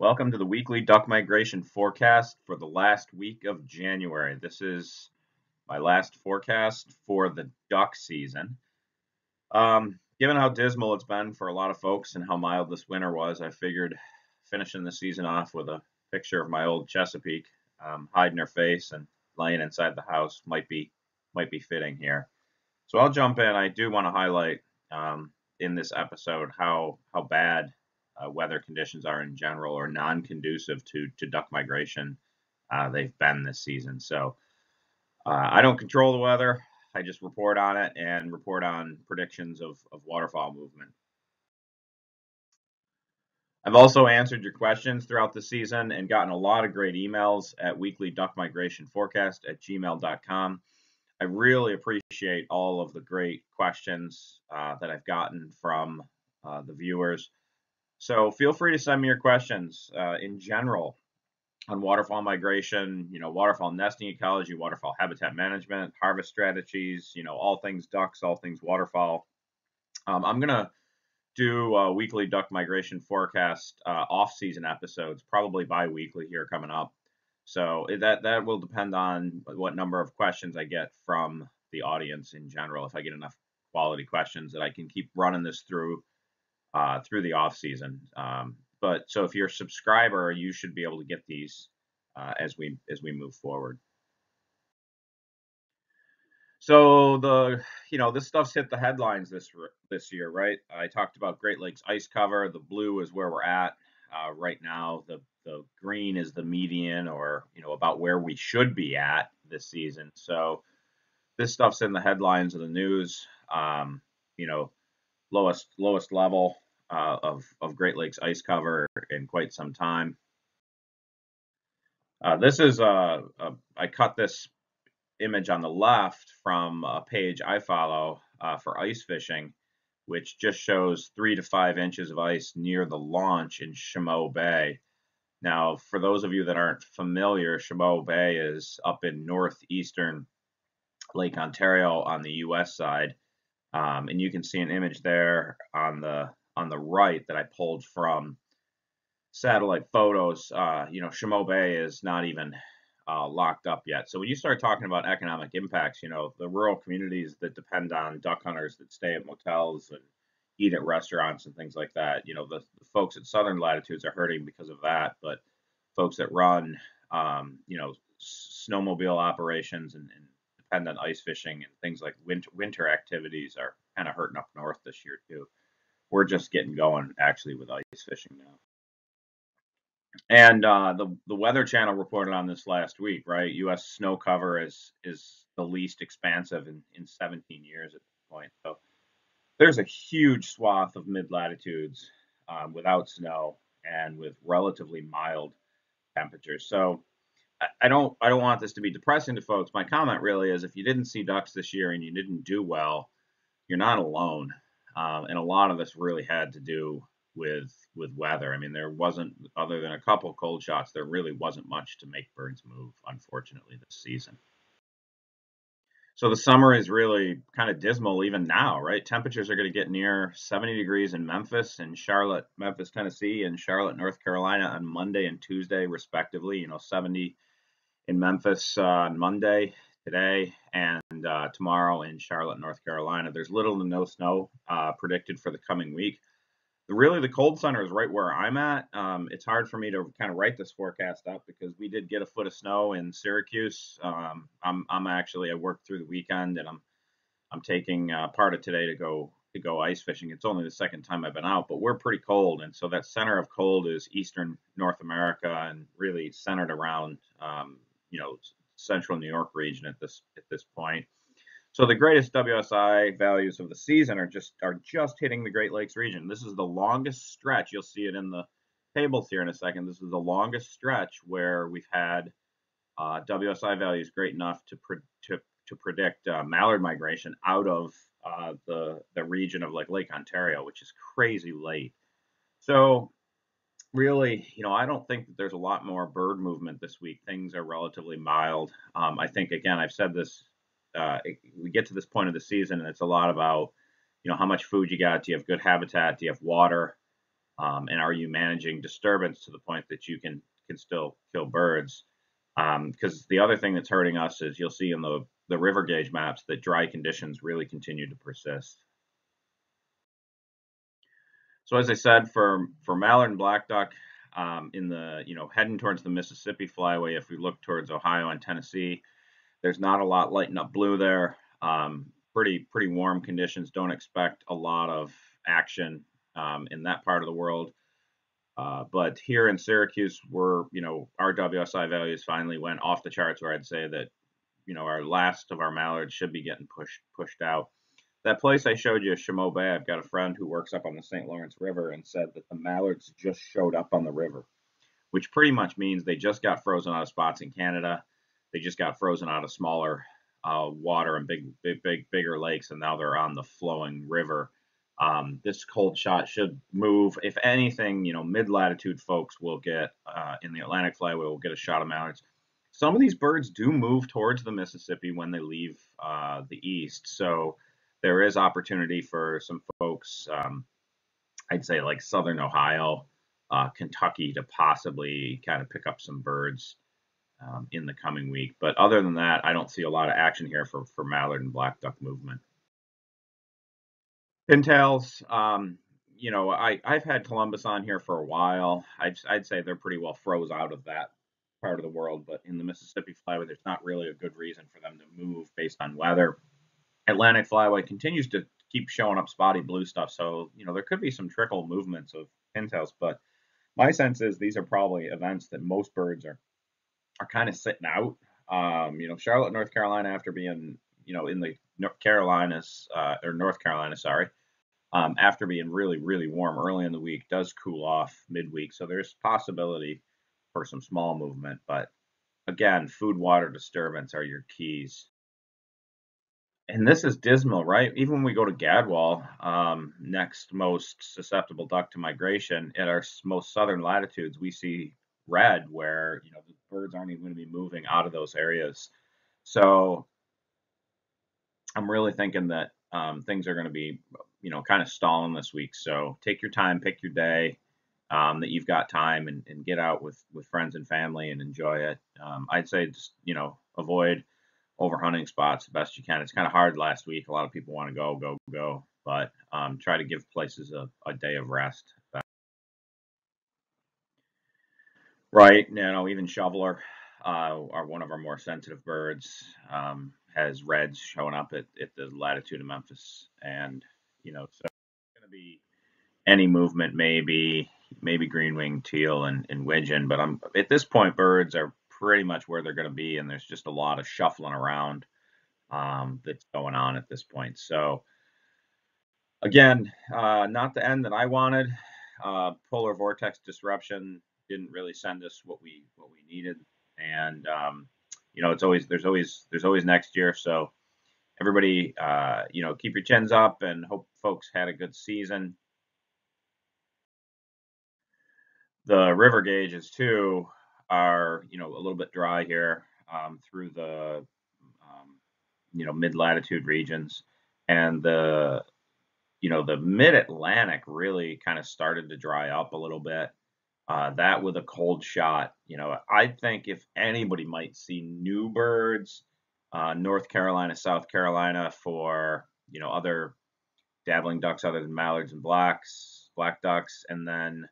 Welcome to the weekly duck migration forecast for the last week of January. This is my last forecast for the duck season. Um, given how dismal it's been for a lot of folks and how mild this winter was, I figured finishing the season off with a picture of my old Chesapeake um, hiding her face and laying inside the house might be might be fitting here. So I'll jump in. I do want to highlight um, in this episode how how bad uh, weather conditions are in general or non-conducive to to duck migration uh, they've been this season. So uh, I don't control the weather. I just report on it and report on predictions of, of waterfowl movement. I've also answered your questions throughout the season and gotten a lot of great emails at weekly duck migration forecast at gmail.com. I really appreciate all of the great questions uh, that I've gotten from uh, the viewers. So feel free to send me your questions uh, in general on waterfowl migration, you know, waterfowl nesting ecology, waterfowl habitat management, harvest strategies, you know, all things ducks, all things waterfowl. Um, I'm going to do a weekly duck migration forecast uh, off-season episodes, probably bi-weekly here coming up. So that that will depend on what number of questions I get from the audience in general. If I get enough quality questions that I can keep running this through uh, through the off season. Um, but so if you're a subscriber, you should be able to get these uh, as we as we move forward. So the you know this stuff's hit the headlines this this year, right? I talked about Great Lakes ice cover. The blue is where we're at uh, right now. The the green is the median, or you know about where we should be at this season. So this stuff's in the headlines of the news. Um, you know, lowest lowest level uh, of of Great Lakes ice cover in quite some time. Uh, this is uh, a, I cut this image on the left from a page I follow uh, for ice fishing, which just shows three to five inches of ice near the launch in Chaumont Bay. Now, for those of you that aren't familiar, Chaumont Bay is up in northeastern Lake Ontario on the U.S. side. Um, and you can see an image there on the on the right that I pulled from satellite photos. Uh, you know, Chaumont Bay is not even uh, locked up yet. So when you start talking about economic impacts, you know, the rural communities that depend on duck hunters that stay at motels and eat at restaurants and things like that, you know, the, the folks at southern latitudes are hurting because of that. But folks that run, um, you know, snowmobile operations and, and dependent ice fishing and things like winter, winter activities are kind of hurting up north this year too. We're just getting going actually with ice fishing now. And uh, the the Weather Channel reported on this last week, right? U.S. snow cover is is the least expansive in, in 17 years at this point. So there's a huge swath of mid latitudes um, without snow and with relatively mild temperatures. So I don't I don't want this to be depressing to folks. My comment really is if you didn't see ducks this year and you didn't do well, you're not alone. Um, and a lot of this really had to do with with weather. I mean, there wasn't other than a couple cold shots, there really wasn't much to make birds move, unfortunately, this season. So the summer is really kind of dismal even now, right? Temperatures are going to get near 70 degrees in Memphis and Charlotte, Memphis, Tennessee, and Charlotte, North Carolina on Monday and Tuesday, respectively. You know, 70 in Memphis uh, on Monday today and uh, tomorrow in Charlotte, North Carolina. There's little to no snow uh, predicted for the coming week. Really, the cold center is right where I'm at. Um, it's hard for me to kind of write this forecast up because we did get a foot of snow in Syracuse. Um, I'm, I'm actually I worked through the weekend and I'm I'm taking uh, part of today to go to go ice fishing. It's only the second time I've been out, but we're pretty cold, and so that center of cold is eastern North America and really centered around um, you know central New York region at this at this point. So the greatest WSI values of the season are just are just hitting the Great Lakes region. This is the longest stretch. You'll see it in the tables here in a second. This is the longest stretch where we've had uh, WSI values great enough to pre- to to predict uh, mallard migration out of uh, the the region of like Lake Ontario, which is crazy late. So really, you know, I don't think that there's a lot more bird movement this week. Things are relatively mild. Um, I think, again, I've said this, uh, we get to this point of the season and it's a lot about, you know, how much food you got. Do you have good habitat? Do you have water? Um, and are you managing disturbance to the point that you can can still kill birds? Because um, the other thing that's hurting us is you'll see in the the river gauge maps that dry conditions really continue to persist. So as I said, for for mallard and black duck, um, in the you know heading towards the Mississippi Flyway, if we look towards Ohio and Tennessee, there's not a lot lighting up blue there. Um, pretty pretty warm conditions. Don't expect a lot of action um, in that part of the world. Uh, but here in Syracuse, we're you know our WSI values finally went off the charts, where I'd say that you know our last of our mallards should be getting pushed pushed out. That place I showed you, Chaumont Bay, I've got a friend who works up on the St. Lawrence River and said that the mallards just showed up on the river, which pretty much means they just got frozen out of spots in Canada. They just got frozen out of smaller uh, water and big, big, big, bigger lakes, and now they're on the flowing river. Um, this cold shot should move. If anything, you know, mid latitude folks will get uh, in the Atlantic flyway will get a shot of mallards. Some of these birds do move towards the Mississippi when they leave uh, the east, so there is opportunity for some folks. Um, I'd say like Southern Ohio, uh, Kentucky to possibly kind of pick up some birds um, in the coming week. But other than that, I don't see a lot of action here for, for mallard and black duck movement. Pintails, um, you know, I, I've had Columbus on here for a while. I'd, I'd say they're pretty well froze out of that part of the world, but in the Mississippi Flyway, there's not really a good reason for them to move based on weather. Atlantic Flyway continues to keep showing up spotty blue stuff, so you know there could be some trickle movements of pintails, but my sense is these are probably events that most birds are are kind of sitting out. Um, you know, Charlotte, North Carolina, after being you know in the North Carolinas uh, or North Carolina, sorry, um, after being really really warm early in the week, does cool off midweek. So there's possibility for some small movement, but again, food water disturbance are your keys. And this is dismal, right? Even when we go to Gadwall, um, next most susceptible duck to migration, at our most southern latitudes, we see red, where you know the birds aren't even going to be moving out of those areas. So I'm really thinking that um, things are going to be, you know, kind of stalling this week. So take your time, pick your day um, that you've got time, and, and, get out with with friends and family and enjoy it. Um, I'd say just you know avoid over hunting spots the best you can. It's kind of hard last week. A lot of people want to go, go, go, but um, try to give places a, a day of rest. Right. You know, even shoveler, uh, are one of our more sensitive birds, um, has reds showing up at, at the latitude of Memphis. And, you know, so it's going to be any movement, maybe, maybe green wing teal and, and widgeon. But I'm at this point, birds are pretty much where they're going to be. And there's just a lot of shuffling around um, that's going on at this point. So, again, uh, not the end that I wanted. Uh, polar vortex disruption didn't really send us what we what we needed, and um, you know it's always there's always there's always next year. So everybody, uh, you know, keep your chins up and hope folks had a good season. The river gauges too are you know a little bit dry here um, through the um, you know mid latitude regions, and the you know the mid Atlantic really kind of started to dry up a little bit. Uh, that with a cold shot, you know, I think if anybody might see new birds, uh, North Carolina, South Carolina for you know other dabbling ducks other than mallards and blacks, black ducks, and then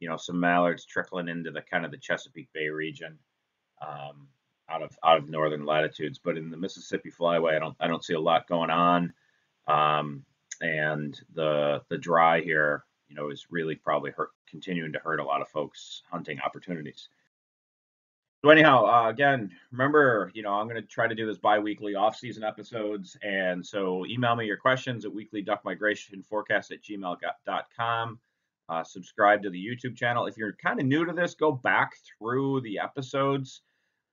you know some mallards trickling into the kind of the Chesapeake Bay region um, out of out of northern latitudes. But in the Mississippi Flyway, I don't I don't see a lot going on, um, and the the dry here you know, is really probably hurt, continuing to hurt a lot of folks hunting opportunities. So anyhow, uh, again, remember, you know, I'm going to try to do this bi-weekly off-season episodes. And so email me your questions at weeklyduckmigrationforecast at gmail.com. Uh, subscribe to the YouTube channel. If you're kind of new to this, go back through the episodes.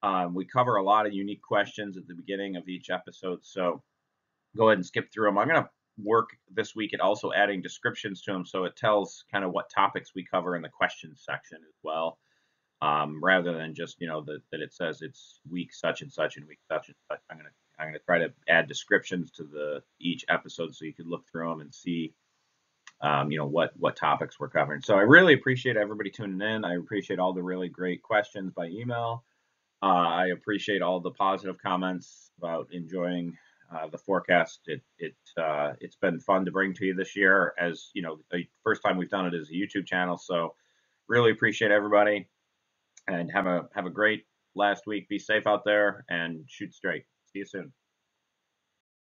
Um, we cover a lot of unique questions at the beginning of each episode. So go ahead and skip through them. I'm going to work this week at also adding descriptions to them so it tells kind of what topics we cover in the questions section as well um, rather than just you know the, that it says it's week such and such and week such and such i'm going to i'm going to try to add descriptions to the each episode so you could look through them and see um, you know what what topics we're covering. So I really appreciate everybody tuning in. I appreciate all the really great questions by email. Uh, I appreciate all the positive comments about enjoying uh, the forecast. It it uh, it's been fun to bring to you this year. As you know, the first time we've done it as a YouTube channel. So really appreciate everybody, and have a have a great last week. Be safe out there and shoot straight. See you soon.